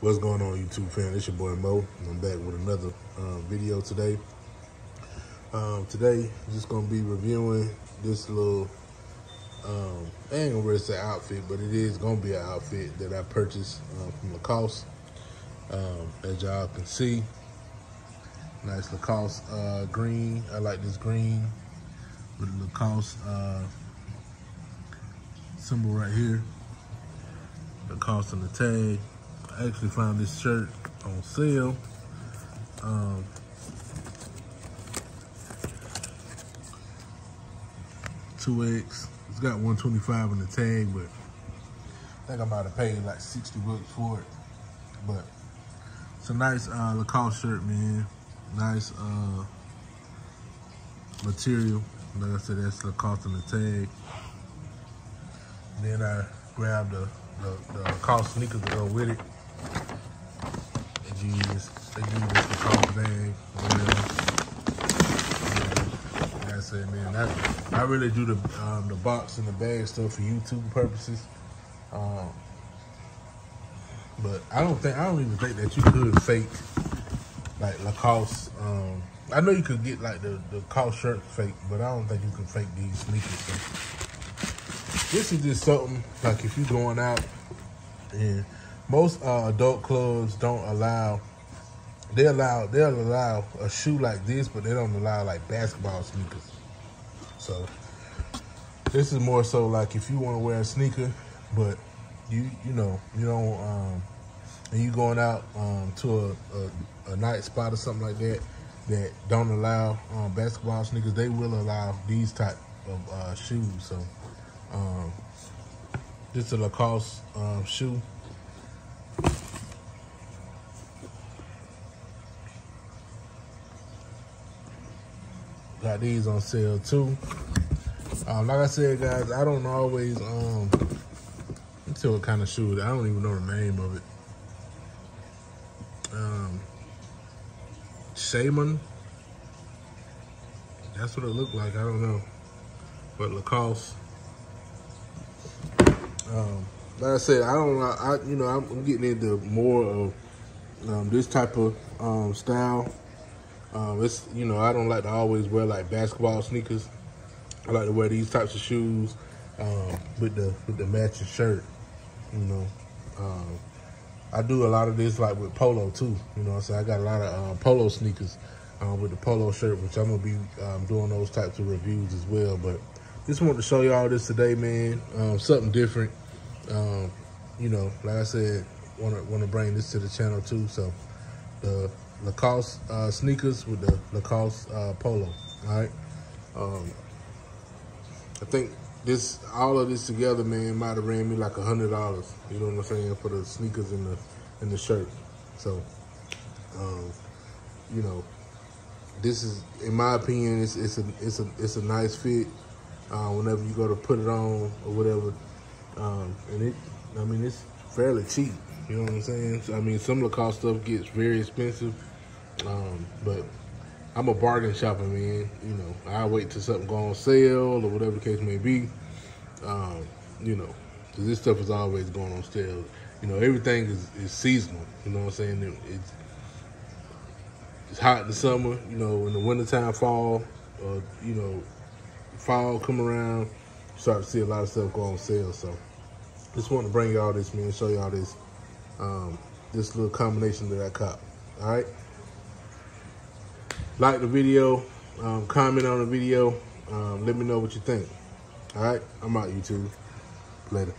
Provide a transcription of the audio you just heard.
What's going on, YouTube fam? It's your boy Mo. I'm back with another um, video today. Um, today, I'm just gonna be reviewing this little. Um, I ain't gonna really say outfit, but it is gonna be an outfit that I purchased uh, from Lacoste. Um, as y'all can see, nice Lacoste uh, green. I like this green with the Lacoste uh, symbol right here. Lacoste on the tag. I actually found this shirt on sale. Um, two X. It's got 125 on the tag, but I think I'm about to pay like 60 bucks for it. But it's a nice uh, Lacoste shirt, man. Nice uh, material. Like I said, that's Lacoste on the tag. And then I grabbed the, the, the Lacoste sneakers to go with it. Lacoste bag. It, man. I really do the um, the box and the bag stuff for YouTube purposes. Um, but I don't think I don't even think that you could fake like Lacoste. Um, I know you could get like the the Lacoste shirt fake, but I don't think you can fake these sneakers. This is just something like if you're going out and most uh, adult clubs don't allow they allow they'll allow a shoe like this, but they don't allow like basketball sneakers. So this is more so like if you want to wear a sneaker, but you you know you don't um, and you going out um, to a, a, a, night spot or something like that that don't allow um, basketball sneakers, they will allow these type of uh, shoes. So um, this is a Lacoste um, shoe. Got these on sale too. Um, like I said, guys, I don't always um tell what kind of shoe. I don't even know the name of it. Um, Chaymon. That's what it looked like. I don't know, but Lacoste. Um, like I said, I don't. I you know I'm, I'm getting into more of um, this type of um, style. Um, it's you know I don't like to always wear like basketball sneakers. I like to wear these types of shoes um, with the with the matching shirt. You know, um, I do a lot of this like with polo too. You know, so I got a lot of uh, polo sneakers uh, with the polo shirt, which I'm gonna be um, doing those types of reviews as well. But just wanted to show y'all this today, man. Um, something different. Um, you know, like I said, want to want to bring this to the channel too. So the Lacoste uh, sneakers with the Lacoste uh, polo. All right. Um, I think this all of this together, man, might have ran me like a hundred dollars. You know what I'm saying for the sneakers and the and the shirt. So, um, you know, this is, in my opinion, it's it's a it's a it's a nice fit. Uh, whenever you go to put it on or whatever, um, and it, I mean, it's fairly cheap. You know what I'm saying? I mean, some of Lacoste stuff gets very expensive, um, but I'm a bargain shopper, man. You know, I wait till something go on sale or whatever the case may be. Um, you know, this stuff is always going on sale. You know, everything is, is seasonal. You know what I'm saying? It, it's it's hot in the summer. You know, in the wintertime, fall, uh, you know, fall come around, start to see a lot of stuff go on sale. So, just want to bring y'all this, man. Show y'all this, um, this little combination that I caught. All right like the video, um, comment on the video. Um, let me know what you think. All right, I'm out YouTube. Later.